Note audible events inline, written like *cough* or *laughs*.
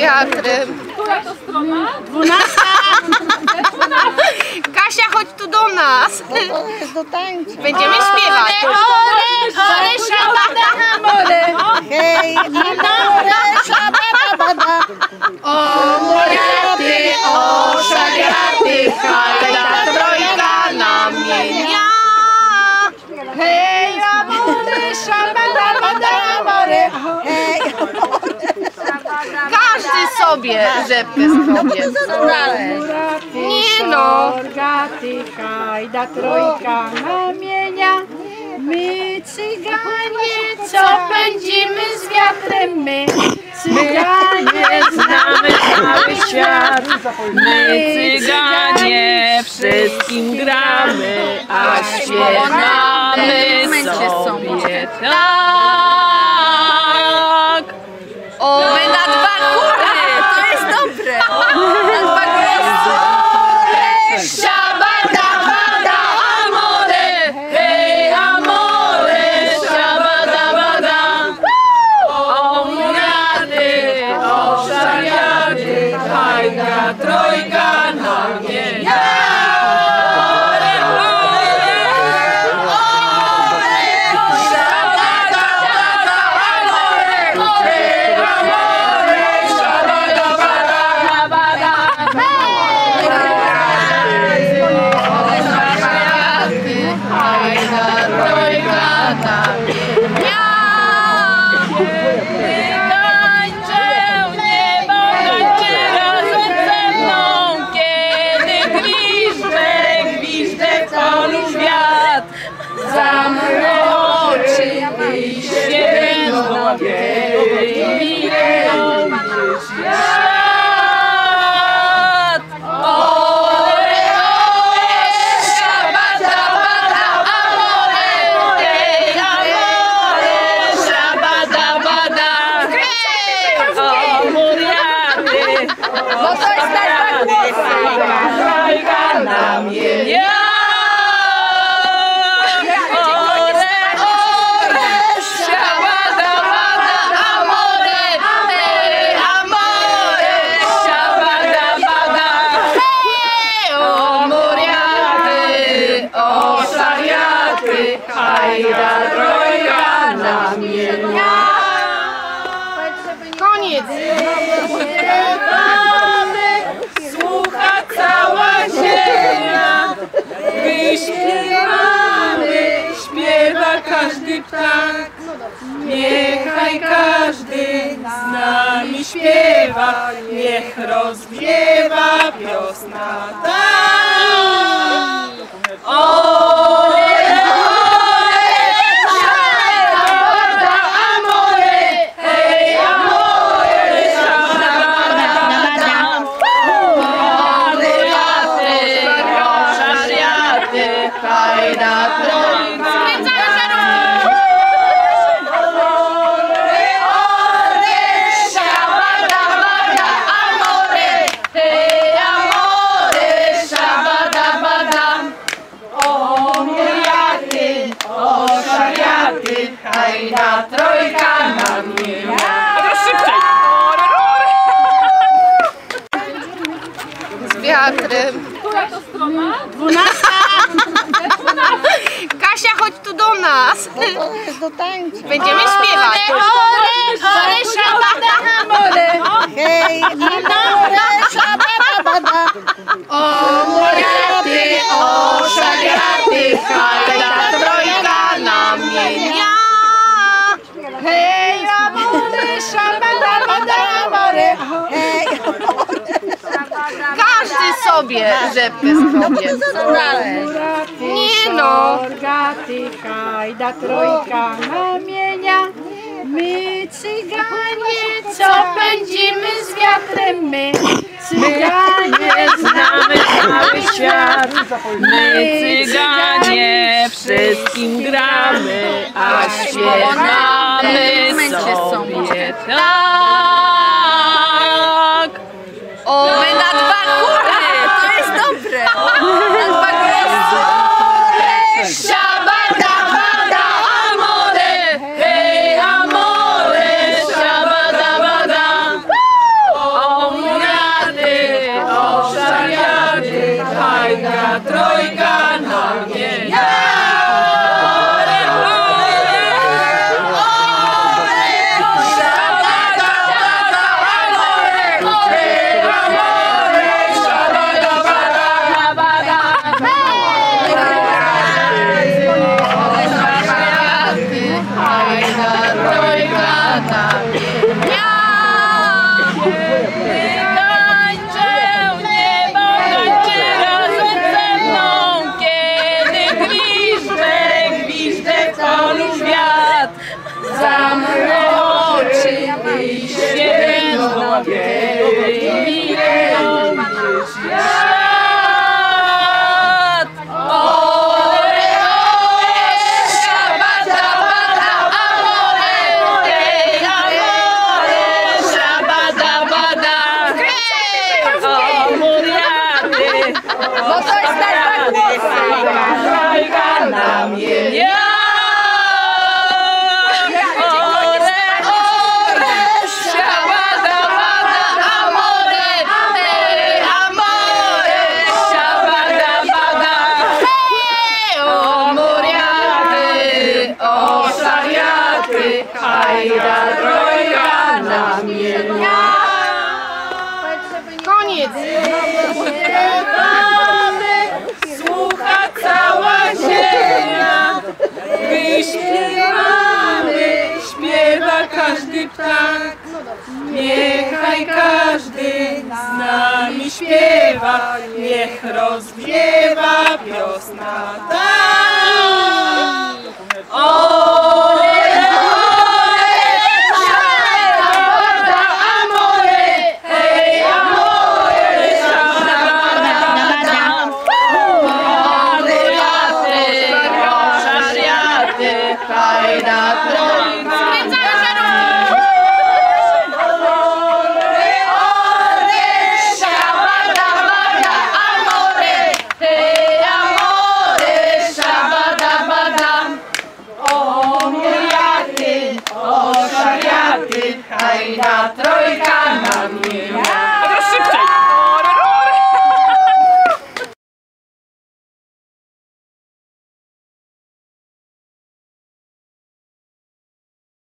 wiatrem. Która to strona? Dwunasta. *laughs* Kasia, chodź tu do nas. To jest do tańca. Będziemy śpiewać. Ore, ore, szabada. Hej, amore, szabada, bada. Sobie rzepkę skopie. dalej. Nie no. Hajda, trojka namienia. My cyganie, co pędzimy z wiatrem, my cyganie znamy cały świat. My cyganie wszystkim gramy, a śpiewamy sobie tak. Hajda, trojka namienia. Koniec. Słucha cała ziemia, gdy śpiewamy, śpiewa każdy ptak. Niechaj każdy z nami śpiewa, niech rozwiewa wiosna tak. Ore, ore, szabada, amore, hej, amore, szabada, Szariaty, hajda, trojka. Szabada, bada, amore, hej, amore, szabada, bada. O, muriaty, o, szariaty, hajda, trojka na mnie. Z wiatrem. Która to strona? Dwunasta. Kasia, chodź tu do nas. To jest do tańca. Będziemy śpiewać. Ore, ore, szabada. Hej, Każdy sobie rzepkę skopie. dalej. Nie no. Hajda, trojka namienia. My cyganie, co pędzimy z wiatrem, my cyganie znamy cały świat. My cyganie wszystkim gramy, a śpiewamy sobie tak. venga Troya. Yeah. koniec. Śpiewamy, słucha cała ziemia. My śpiewamy, śpiewa każdy ptak. Niechaj każdy z nami śpiewa, niech rozwiewa wiosna ta. O! Kolejna trojka nami.